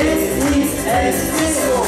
This is a